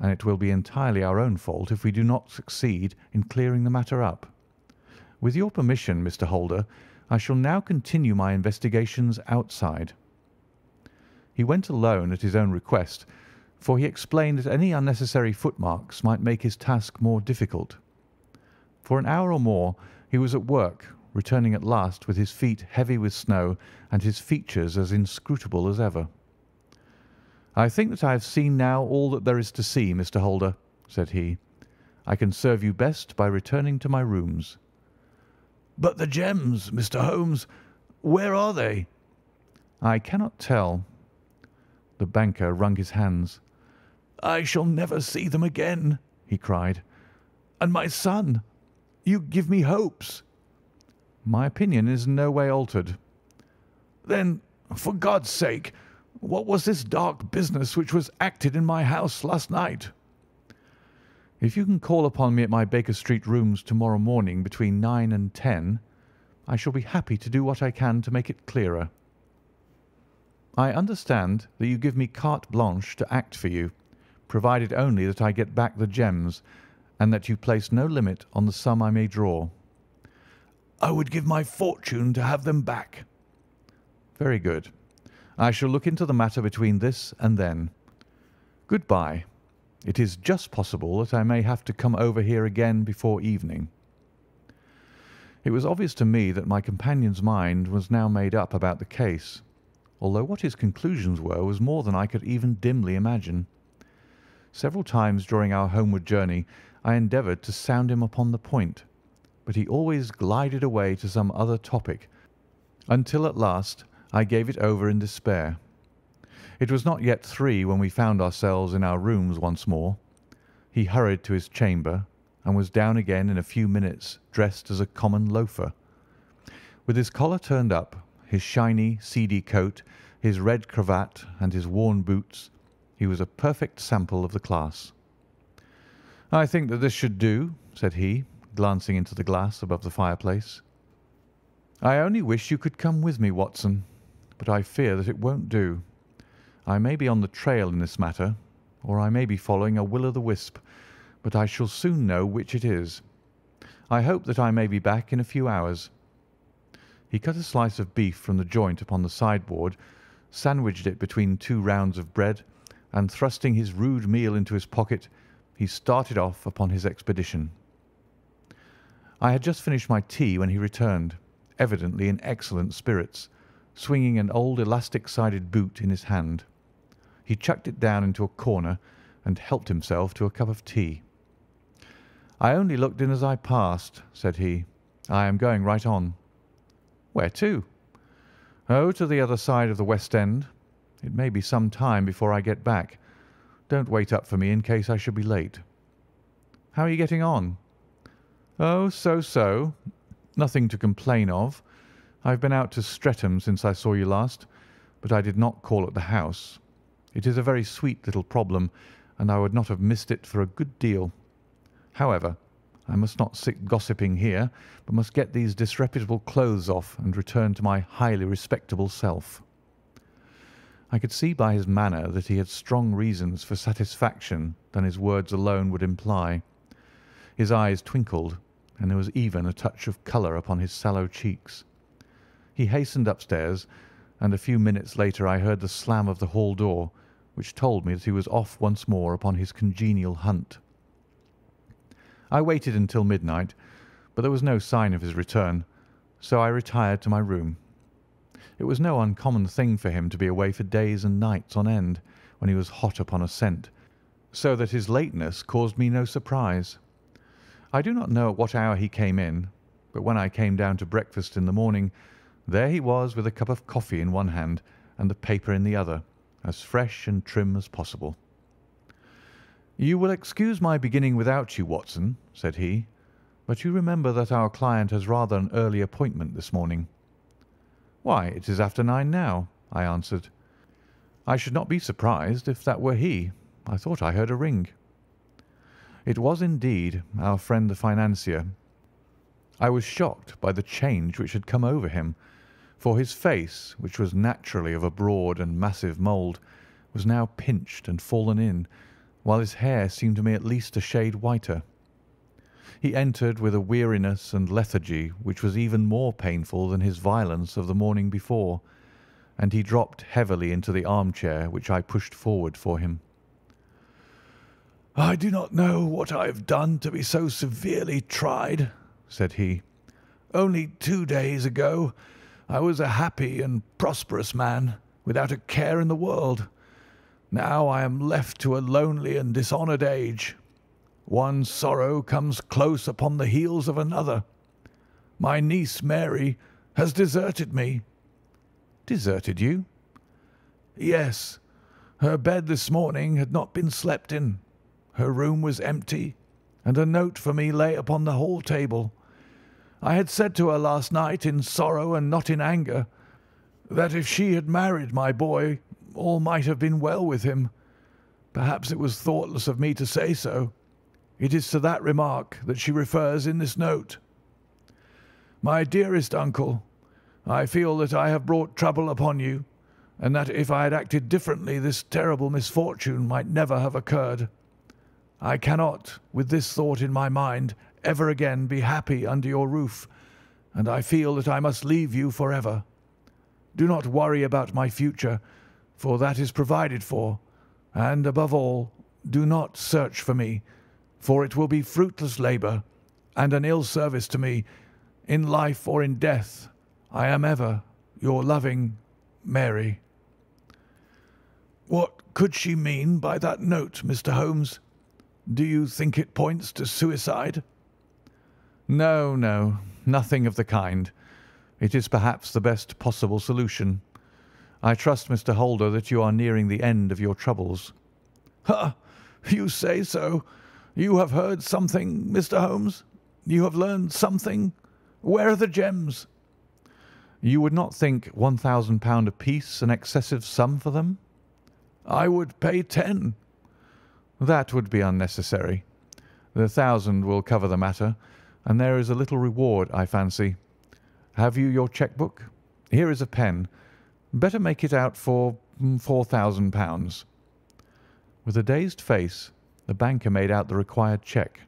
Speaker 1: and it will be entirely our own fault if we do not succeed in clearing the matter up. With your permission, Mr. Holder, I shall now continue my investigations outside." He went alone at his own request, for he explained that any unnecessary footmarks might make his task more difficult. For an hour or more he was at work, returning at last with his feet heavy with snow and his features as inscrutable as ever. "I think that I have seen now all that there is to see, Mr. Holder," said he. "I can serve you best by returning to my rooms."
Speaker 2: "But the gems, Mr. Holmes, where are they?"
Speaker 1: "I cannot tell." The banker wrung his hands.
Speaker 2: "I shall never see them again," he cried. "And my son! You give me hopes."
Speaker 1: "My opinion is in no way altered."
Speaker 2: "Then, for God's sake! What was this dark business which was acted in my house last night?"
Speaker 1: "If you can call upon me at my Baker Street rooms to morrow morning between nine and ten, I shall be happy to do what I can to make it clearer." I understand that you give me carte blanche to act for you, provided only that I get back the gems, and that you place no limit on the sum I may draw."
Speaker 2: "I would give my fortune to have them back."
Speaker 1: "Very good. I shall look into the matter between this and then. Good bye. It is just possible that I may have to come over here again before evening." It was obvious to me that my companion's mind was now made up about the case, although what his conclusions were was more than I could even dimly imagine. Several times during our homeward journey I endeavoured to sound him upon the point, but he always glided away to some other topic, until at last I gave it over in despair. It was not yet three when we found ourselves in our rooms once more. He hurried to his chamber, and was down again in a few minutes dressed as a common loafer. With his collar turned up, his shiny, seedy coat, his red cravat, and his worn boots, he was a perfect sample of the class. "I think that this should do," said he, glancing into the glass above the fireplace. "I only wish you could come with me, Watson, but I fear that it won't do. I may be on the trail in this matter, or I may be following a will o' the wisp but I shall soon know which it is. I hope that I may be back in a few hours." He cut a slice of beef from the joint upon the sideboard, sandwiched it between two rounds of bread, and thrusting his rude meal into his pocket, he started off upon his expedition. I had just finished my tea when he returned, evidently in excellent spirits, swinging an old elastic-sided boot in his hand. He chucked it down into a corner and helped himself to a cup of tea. "I only looked in as I passed," said he. "I am going right on." "Where to?" "Oh, to the other side of the West End. It may be some time before I get back. Don't wait up for me in case I should be late." "How are you getting on?" "Oh, so so. Nothing to complain of. I have been out to Streatham since I saw you last, but I did not call at the house. It is a very sweet little problem, and I would not have missed it for a good deal. However, I must not sit gossiping here, but must get these disreputable clothes off and return to my highly respectable self." I could see by his manner that he had strong reasons for satisfaction than his words alone would imply. His eyes twinkled, and there was even a touch of colour upon his sallow cheeks. He hastened upstairs, and a few minutes later I heard the slam of the hall door, which told me that he was off once more upon his congenial hunt. I waited until midnight, but there was no sign of his return, so I retired to my room. It was no uncommon thing for him to be away for days and nights on end when he was hot upon a scent, so that his lateness caused me no surprise. I do not know at what hour he came in, but when I came down to breakfast in the morning, there he was with a cup of coffee in one hand and the paper in the other, as fresh and trim as possible. "You will excuse my beginning without you, Watson," said he, "but you remember that our client has rather an early appointment this morning." "Why, it is after nine now," I answered. "I should not be surprised if that were he. I thought I heard a ring." It was indeed our friend the financier. I was shocked by the change which had come over him, for his face, which was naturally of a broad and massive mould, was now pinched and fallen in while his hair seemed to me at least a shade whiter. He entered with a weariness and lethargy which was even more painful than his violence of the morning before, and he dropped heavily into the armchair which I pushed forward for him.
Speaker 2: "I do not know what I have done to be so severely tried," said he. "Only two days ago I was a happy and prosperous man, without a care in the world. Now I am left to a lonely and dishonoured age. One sorrow comes close upon the heels of another. My niece Mary has deserted me."
Speaker 1: "Deserted you?"
Speaker 2: "Yes. Her bed this morning had not been slept in. Her room was empty, and a note for me lay upon the hall table. I had said to her last night, in sorrow and not in anger, that if she had married my boy all might have been well with him. Perhaps it was thoughtless of me to say so. It is to that remark that she refers in this note. My dearest uncle, I feel that I have brought trouble upon you, and that if I had acted differently this terrible misfortune might never have occurred. I cannot, with this thought in my mind, ever again be happy under your roof, and I feel that I must leave you forever. Do not worry about my future, for that is provided for, and above all, do not search for me, for it will be fruitless labour and an ill service to me. In life or in death, I am ever your loving Mary. What could she mean by that note, Mr. Holmes? Do you think it points to suicide?
Speaker 1: No, no, nothing of the kind. It is perhaps the best possible solution. I trust, Mr. Holder, that you are nearing the end of your troubles.
Speaker 2: Ha! You say so. You have heard something, Mr. Holmes? You have learned something? Where are the gems?
Speaker 1: You would not think one thousand pound apiece an excessive sum for them?
Speaker 2: I would pay ten.
Speaker 1: That would be unnecessary. The thousand will cover the matter, and there is a little reward, I fancy. Have you your cheque book? Here is a pen. Better make it out for mm, four thousand pounds. With a dazed face, the banker made out the required cheque.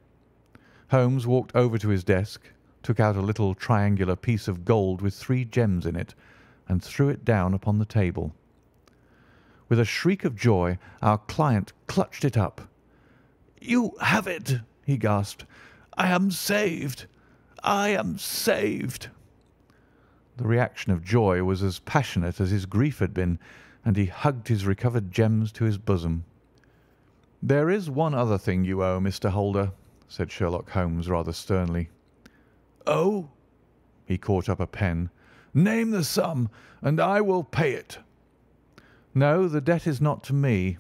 Speaker 1: Holmes walked over to his desk, took out a little triangular piece of gold with three gems in it, and threw it down upon the table. With a shriek of joy, our client clutched it up.
Speaker 2: You have it, he gasped. I am saved. I am saved.
Speaker 1: The reaction of joy was as passionate as his grief had been, and he hugged his recovered gems to his bosom. There is one other thing you owe, Mr. Holder, said Sherlock Holmes rather sternly.
Speaker 2: Oh?
Speaker 1: He caught up a pen.
Speaker 2: Name the sum, and I will pay it.
Speaker 1: No, the debt is not to me.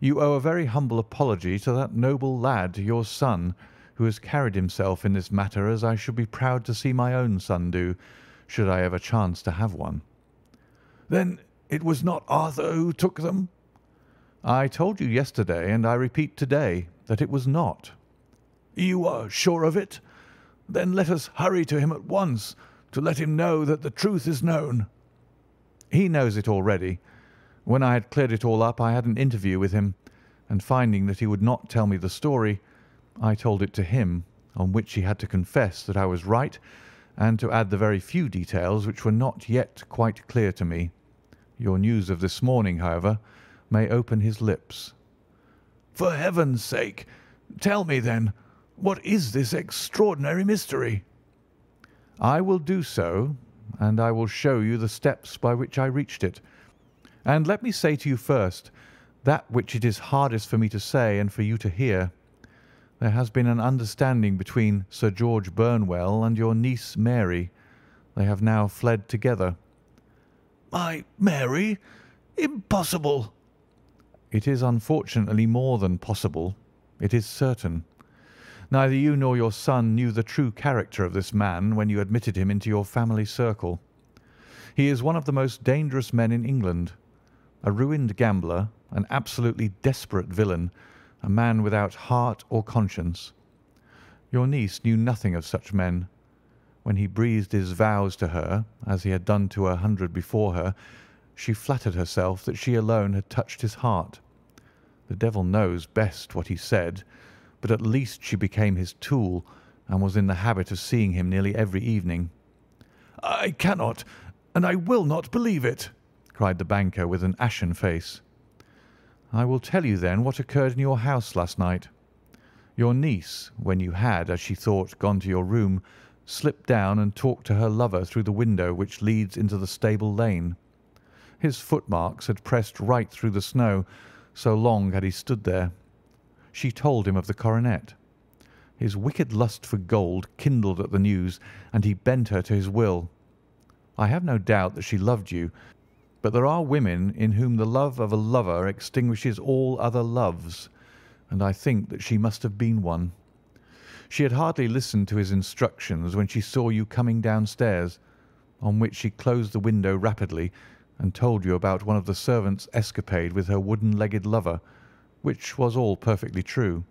Speaker 1: You owe a very humble apology to that noble lad, your son, who has carried himself in this matter as I should be proud to see my own son do, should I ever chance to have one.
Speaker 2: Then it was not Arthur who took them?
Speaker 1: I told you yesterday, and I repeat today, that it was not.
Speaker 2: You are sure of it? Then let us hurry to him at once to let him know that the truth is known.
Speaker 1: He knows it already. When I had cleared it all up, I had an interview with him, and finding that he would not tell me the story, I told it to him, on which he had to confess that I was right, and to add the very few details which were not yet quite clear to me. Your news of this morning, however, may open his lips.
Speaker 2: For heaven's sake, tell me then, what is this extraordinary mystery?
Speaker 1: I will do so, and I will show you the steps by which I reached it. And let me say to you first that which it is hardest for me to say and for you to hear. There has been an understanding between Sir George Burnwell and your niece Mary. They have now fled together.
Speaker 2: My Mary? Impossible.
Speaker 1: It is unfortunately more than possible. It is certain. Neither you nor your son knew the true character of this man when you admitted him into your family circle. He is one of the most dangerous men in England a ruined gambler, an absolutely desperate villain, a man without heart or conscience. Your niece knew nothing of such men. When he breathed his vows to her, as he had done to a hundred before her, she flattered herself that she alone had touched his heart. The devil knows best what he said, but at least she became his tool and was in the habit of seeing him nearly every evening.
Speaker 2: I cannot, and I will not believe it
Speaker 1: cried the banker with an ashen face. I will tell you then what occurred in your house last night. Your niece, when you had, as she thought, gone to your room, slipped down and talked to her lover through the window which leads into the stable lane. His footmarks had pressed right through the snow, so long had he stood there. She told him of the coronet. His wicked lust for gold kindled at the news, and he bent her to his will. I have no doubt that she loved you, but there are women in whom the love of a lover extinguishes all other loves, and I think that she must have been one. She had hardly listened to his instructions when she saw you coming downstairs, on which she closed the window rapidly and told you about one of the servants' escapade with her wooden-legged lover, which was all perfectly true.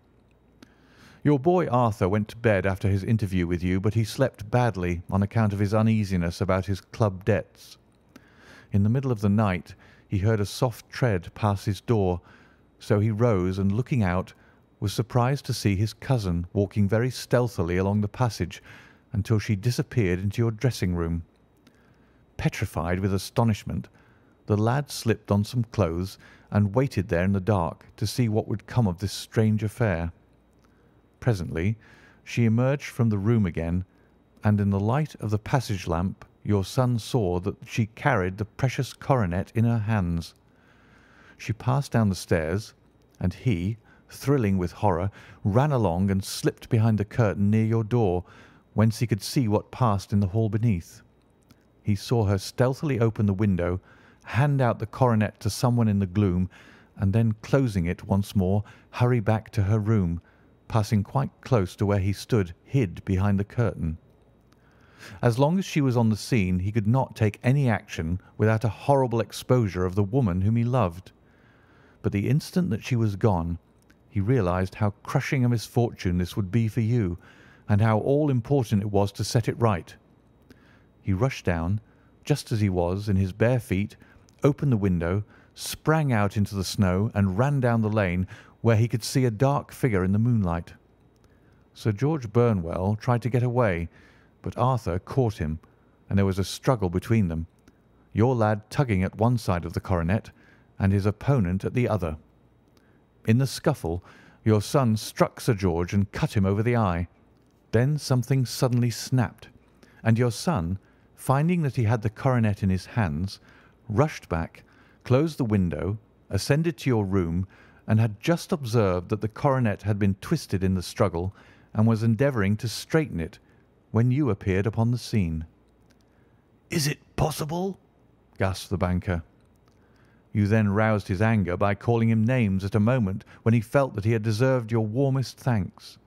Speaker 1: Your boy Arthur went to bed after his interview with you, but he slept badly on account of his uneasiness about his club debts. In the middle of the night he heard a soft tread pass his door, so he rose and looking out was surprised to see his cousin walking very stealthily along the passage until she disappeared into your dressing room. Petrified with astonishment, the lad slipped on some clothes and waited there in the dark to see what would come of this strange affair. Presently she emerged from the room again, and in the light of the passage lamp your son saw that she carried the precious coronet in her hands. She passed down the stairs, and he, thrilling with horror, ran along and slipped behind the curtain near your door, whence he could see what passed in the hall beneath. He saw her stealthily open the window, hand out the coronet to someone in the gloom, and then closing it once more, hurry back to her room, passing quite close to where he stood hid behind the curtain. As long as she was on the scene he could not take any action without a horrible exposure of the woman whom he loved. But the instant that she was gone, he realized how crushing a misfortune this would be for you, and how all important it was to set it right. He rushed down, just as he was, in his bare feet, opened the window, sprang out into the snow, and ran down the lane, where he could see a dark figure in the moonlight. Sir George Burnwell tried to get away, but Arthur caught him, and there was a struggle between them, your lad tugging at one side of the coronet and his opponent at the other. In the scuffle your son struck Sir George and cut him over the eye. Then something suddenly snapped, and your son, finding that he had the coronet in his hands, rushed back, closed the window, ascended to your room, and had just observed that the coronet had been twisted in the struggle and was endeavouring to straighten it when you appeared upon the scene.
Speaker 2: "Is it possible?" gasped the banker.
Speaker 1: You then roused his anger by calling him names at a moment when he felt that he had deserved your warmest thanks.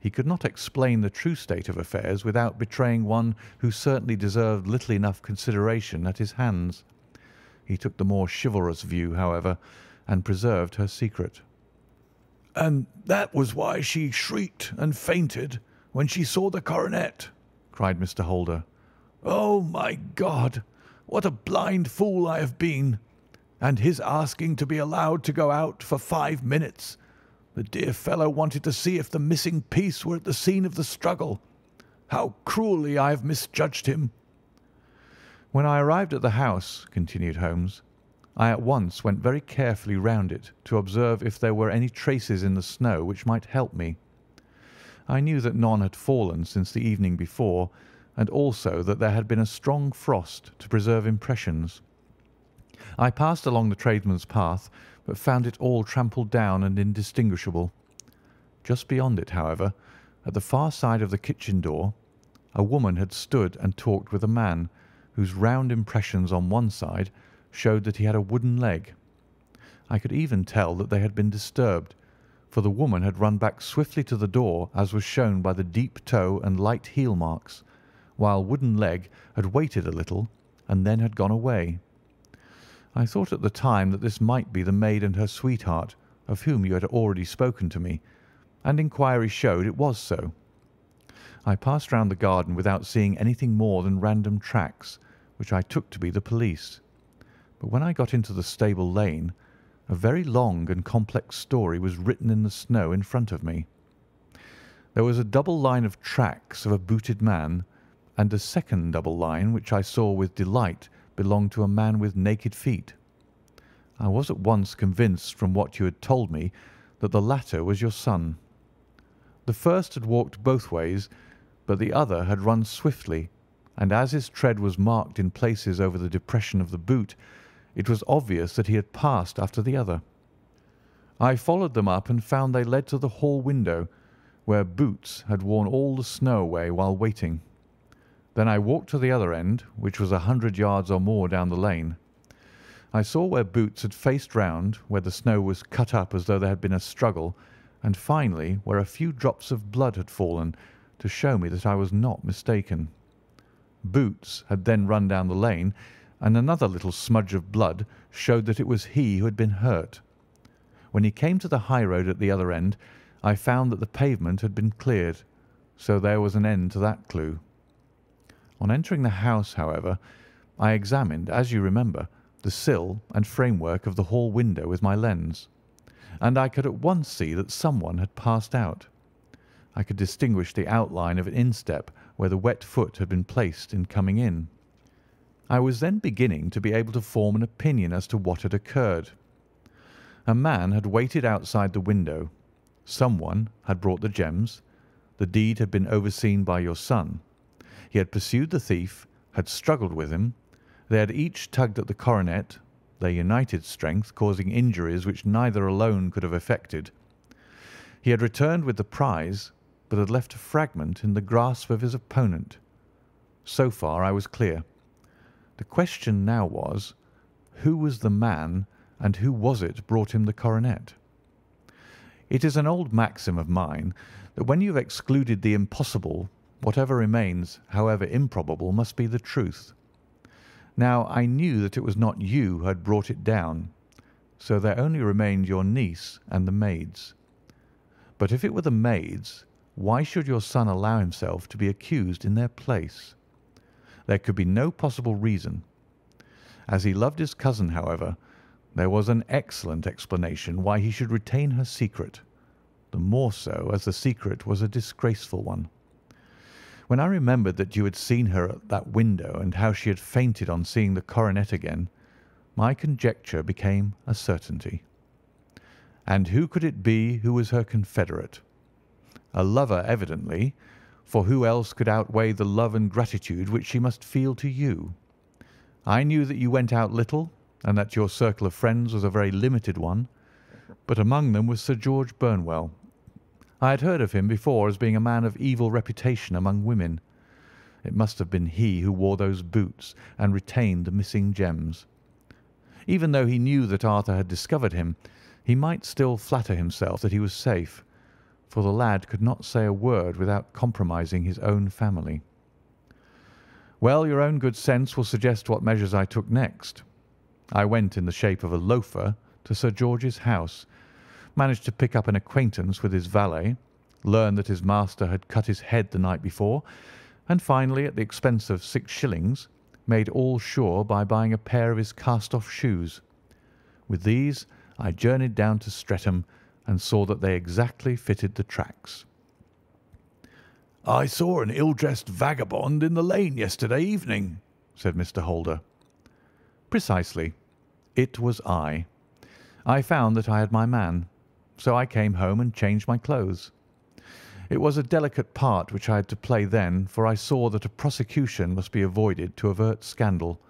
Speaker 1: He could not explain the true state of affairs without betraying one who certainly deserved little enough consideration at his hands. He took the more chivalrous view, however, and preserved her secret.
Speaker 2: "And that was why she shrieked and fainted when she saw the coronet!" cried Mr. Holder. "Oh, my God! What a blind fool I have been! And his asking to be allowed to go out for five minutes! The dear fellow wanted to see if the missing piece were at the scene of the struggle. How cruelly I have misjudged him!"
Speaker 1: "When I arrived at the house," continued Holmes, "I at once went very carefully round it to observe if there were any traces in the snow which might help me. I knew that none had fallen since the evening before, and also that there had been a strong frost to preserve impressions. I passed along the tradesmen's path, but found it all trampled down and indistinguishable. Just beyond it, however, at the far side of the kitchen door, a woman had stood and talked with a man, whose round impressions on one side showed that he had a wooden leg. I could even tell that they had been disturbed, for the woman had run back swiftly to the door, as was shown by the deep toe and light heel marks, while Wooden leg had waited a little and then had gone away. I thought at the time that this might be the maid and her sweetheart, of whom you had already spoken to me, and inquiry showed it was so. I passed round the garden without seeing anything more than random tracks, which I took to be the police. But when I got into the stable lane, a very long and complex story was written in the snow in front of me. There was a double line of tracks of a booted man, and a second double line which I saw with delight belonged to a man with naked feet. I was at once convinced from what you had told me that the latter was your son. The first had walked both ways, but the other had run swiftly, and as his tread was marked in places over the depression of the boot, it was obvious that he had passed after the other. I followed them up and found they led to the hall window, where Boots had worn all the snow away while waiting. Then I walked to the other end, which was a hundred yards or more down the lane. I saw where Boots had faced round, where the snow was cut up as though there had been a struggle, and finally where a few drops of blood had fallen, to show me that I was not mistaken. Boots had then run down the lane and another little smudge of blood showed that it was he who had been hurt. When he came to the high road at the other end, I found that the pavement had been cleared, so there was an end to that clue. On entering the house, however, I examined, as you remember, the sill and framework of the hall window with my lens, and I could at once see that someone had passed out. I could distinguish the outline of an instep where the wet foot had been placed in coming in. I was then beginning to be able to form an opinion as to what had occurred. A man had waited outside the window. Someone had brought the gems. The deed had been overseen by your son. He had pursued the thief, had struggled with him. They had each tugged at the coronet, their united strength causing injuries which neither alone could have effected. He had returned with the prize, but had left a fragment in the grasp of his opponent. So far I was clear. The question now was, who was the man and who was it brought him the coronet? It is an old maxim of mine that when you have excluded the impossible, whatever remains, however improbable, must be the truth. Now I knew that it was not you who had brought it down, so there only remained your niece and the maids. But if it were the maids, why should your son allow himself to be accused in their place? There could be no possible reason. As he loved his cousin, however, there was an excellent explanation why he should retain her secret, the more so as the secret was a disgraceful one. When I remembered that you had seen her at that window and how she had fainted on seeing the coronet again, my conjecture became a certainty. And who could it be who was her confederate? A lover, evidently, for who else could outweigh the love and gratitude which she must feel to you? I knew that you went out little, and that your circle of friends was a very limited one, but among them was Sir George Burnwell, I had heard of him before as being a man of evil reputation among women. It must have been he who wore those boots and retained the missing gems. Even though he knew that Arthur had discovered him, he might still flatter himself that he was safe, for the lad could not say a word without compromising his own family. Well, your own good sense will suggest what measures I took next. I went in the shape of a loafer to Sir George's house managed to pick up an acquaintance with his valet, learned that his master had cut his head the night before, and finally, at the expense of six shillings, made all sure by buying a pair of his cast-off shoes. With these I journeyed down to Streatham and saw that they exactly fitted the tracks.
Speaker 2: I saw an ill-dressed vagabond in the lane yesterday evening, said Mr. Holder.
Speaker 1: Precisely. It was I. I found that I had my man so I came home and changed my clothes. It was a delicate part which I had to play then, for I saw that a prosecution must be avoided to avert scandal,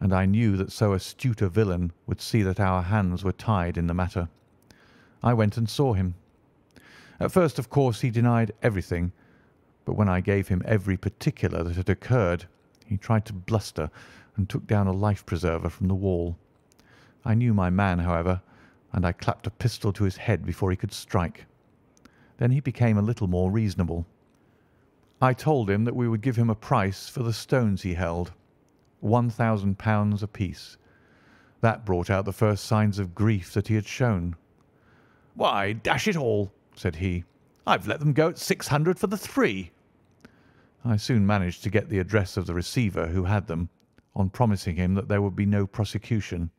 Speaker 1: and I knew that so astute a villain would see that our hands were tied in the matter. I went and saw him. At first, of course, he denied everything, but when I gave him every particular that had occurred, he tried to bluster and took down a life preserver from the wall. I knew my man, however, and I clapped a pistol to his head before he could strike. Then he became a little more reasonable. I told him that we would give him a price for the stones he held, one thousand pounds apiece. That brought out the first signs of grief that he had shown.
Speaker 2: "Why, dash it all," said he, "I've let them go at six hundred for the three."
Speaker 1: I soon managed to get the address of the receiver who had them, on promising him that there would be no prosecution.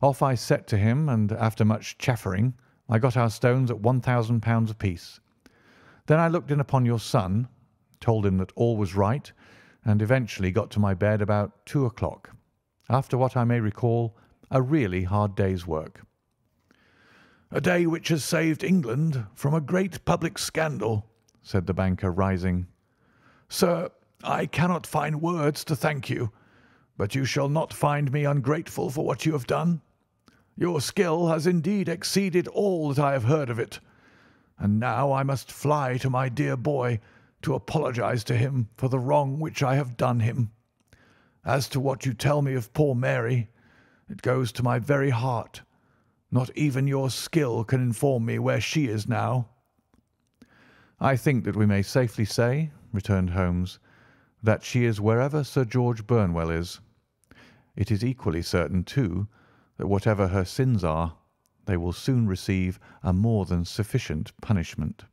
Speaker 1: Off I set to him, and after much chaffering I got our stones at one thousand pounds apiece. Then I looked in upon your son, told him that all was right, and eventually got to my bed about two o'clock, after what I may recall a really hard day's work.
Speaker 2: "A day which has saved England from a great public scandal," said the banker, rising. "Sir, I cannot find words to thank you, but you shall not find me ungrateful for what you have done. Your skill has indeed exceeded all that I have heard of it, and now I must fly to my dear boy to apologize to him for the wrong which I have done him. As to what you tell me of poor Mary, it goes to my very heart. Not even your skill can inform me where she is now."
Speaker 1: "I think that we may safely say," returned Holmes, "that she is wherever Sir George Burnwell is. It is equally certain, too, that whatever her sins are, they will soon receive a more than sufficient punishment.